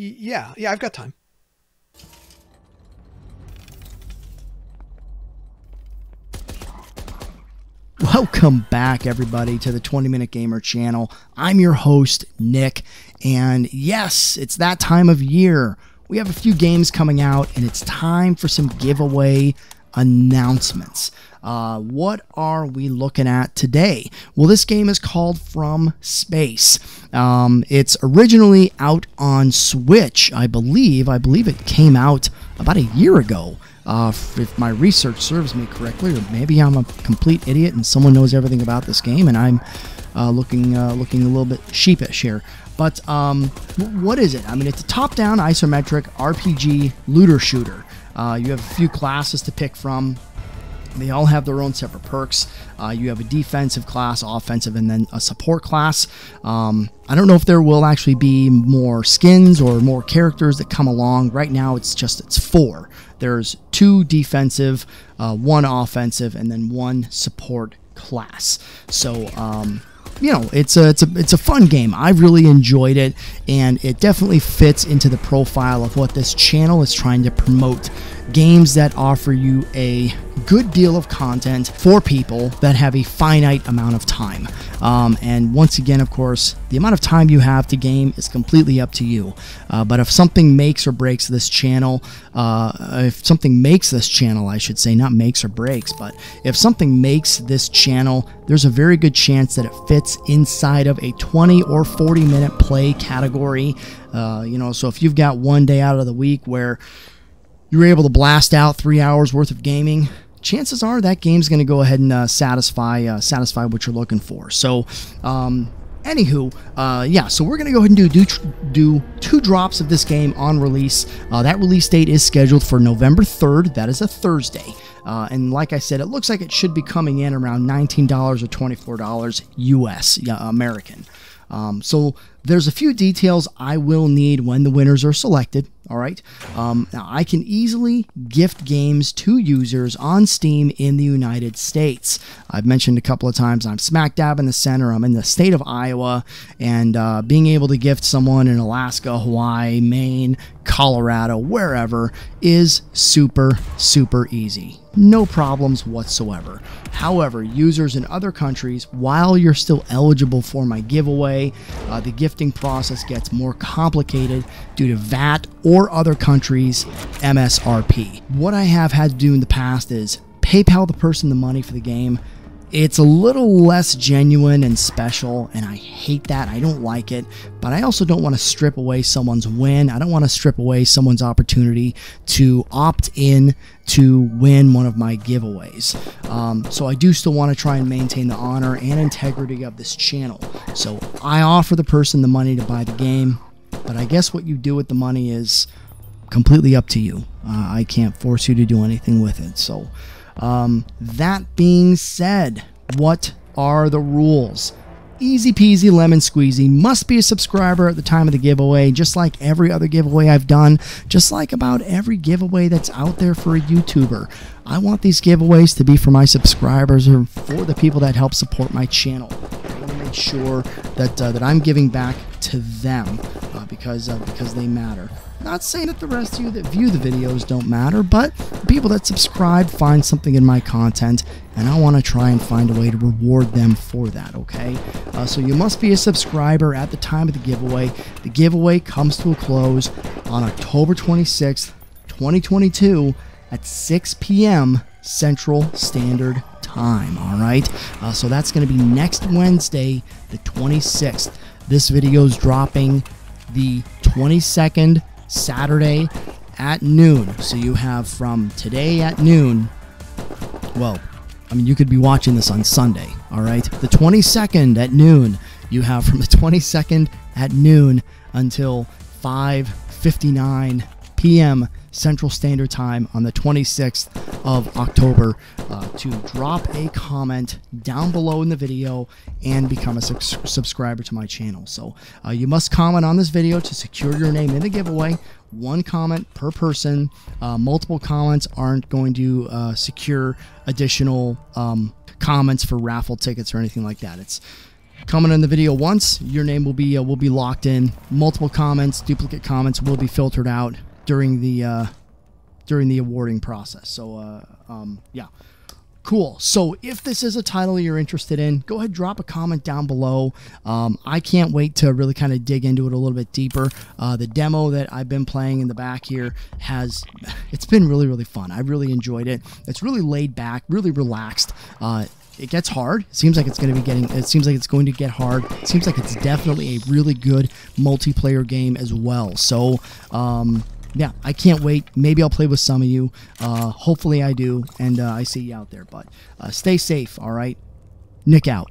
yeah, yeah, I've got time. Welcome back, everybody, to the 20 Minute Gamer channel. I'm your host, Nick, and yes, it's that time of year. We have a few games coming out, and it's time for some giveaway announcements. Uh, what are we looking at today? Well, this game is called From Space. Um, it's originally out on Switch, I believe. I believe it came out about a year ago uh, if my research serves me correctly, or maybe I'm a complete idiot and someone knows everything about this game, and I'm uh, looking uh, looking a little bit sheepish here. But um, what is it? I mean, it's a top-down isometric RPG looter shooter. Uh, you have a few classes to pick from. They all have their own separate perks. Uh, you have a defensive class, offensive, and then a support class. Um, I don't know if there will actually be more skins or more characters that come along. Right now, it's just it's four. There's two defensive, uh, one offensive, and then one support class. So. Um, you know, it's a it's a it's a fun game. I've really enjoyed it, and it definitely fits into the profile of what this channel is trying to promote. Games that offer you a good deal of content for people that have a finite amount of time. Um, and once again, of course, the amount of time you have to game is completely up to you. Uh, but if something makes or breaks this channel, uh, if something makes this channel, I should say, not makes or breaks, but if something makes this channel, there's a very good chance that it fits inside of a 20 or 40 minute play category. Uh, you know, so if you've got one day out of the week where you're able to blast out three hours worth of gaming, chances are that game's going to go ahead and uh, satisfy uh, satisfy what you're looking for. So, um, anywho, uh, yeah, so we're going to go ahead and do, do, do two drops of this game on release. Uh, that release date is scheduled for November 3rd. That is a Thursday. Uh, and like I said, it looks like it should be coming in around $19 or $24 US, American. Um, so there's a few details I will need when the winners are selected. All right. Um, now I can easily gift games to users on Steam in the United States. I've mentioned a couple of times I'm smack dab in the center. I'm in the state of Iowa, and uh, being able to gift someone in Alaska, Hawaii, Maine, Colorado, wherever is super, super easy. No problems whatsoever. However, users in other countries, while you're still eligible for my giveaway, uh, the gifting process gets more complicated due to VAT or other countries' MSRP. What I have had to do in the past is PayPal the person the money for the game it's a little less genuine and special, and I hate that. I don't like it, but I also don't want to strip away someone's win. I don't want to strip away someone's opportunity to opt in to win one of my giveaways. Um, so I do still want to try and maintain the honor and integrity of this channel. So I offer the person the money to buy the game, but I guess what you do with the money is completely up to you. Uh, I can't force you to do anything with it. So. Um, that being said, what are the rules? Easy peasy lemon squeezy. Must be a subscriber at the time of the giveaway, just like every other giveaway I've done, just like about every giveaway that's out there for a YouTuber. I want these giveaways to be for my subscribers or for the people that help support my channel. I want to make sure that uh, that I'm giving back to them uh, because uh, because they matter. Not saying that the rest of you that view the videos don't matter, but people that subscribe find something in my content, and I want to try and find a way to reward them for that, okay? Uh, so you must be a subscriber at the time of the giveaway. The giveaway comes to a close on October 26th, 2022 at 6 p.m. Central Standard Time, all right? Uh, so that's going to be next Wednesday, the 26th. This video is dropping the 22nd Saturday at noon. So you have from today at noon, well, I mean, you could be watching this on Sunday, all right? The 22nd at noon, you have from the 22nd at noon until 5:59 p.m. Central Standard Time on the 26th of October uh, to drop a comment down below in the video and become a su subscriber to my channel. So uh, you must comment on this video to secure your name in the giveaway. One comment per person. Uh, multiple comments aren't going to uh, secure additional um, comments for raffle tickets or anything like that. It's comment on the video once, your name will be uh, will be locked in. Multiple comments, duplicate comments will be filtered out during the uh, during the awarding process. So uh, um, yeah. Cool. So if this is a title you're interested in, go ahead drop a comment down below. Um, I can't wait to really kind of dig into it a little bit deeper. Uh, the demo that I've been playing in the back here has it's been really really fun. I really enjoyed it. It's really laid back, really relaxed. Uh, it gets hard. It seems like it's going to be getting. It seems like it's going to get hard. Seems like it's definitely a really good multiplayer game as well. So. Um, yeah, I can't wait. Maybe I'll play with some of you. Uh, hopefully I do, and uh, I see you out there. But uh, stay safe, all right? Nick out.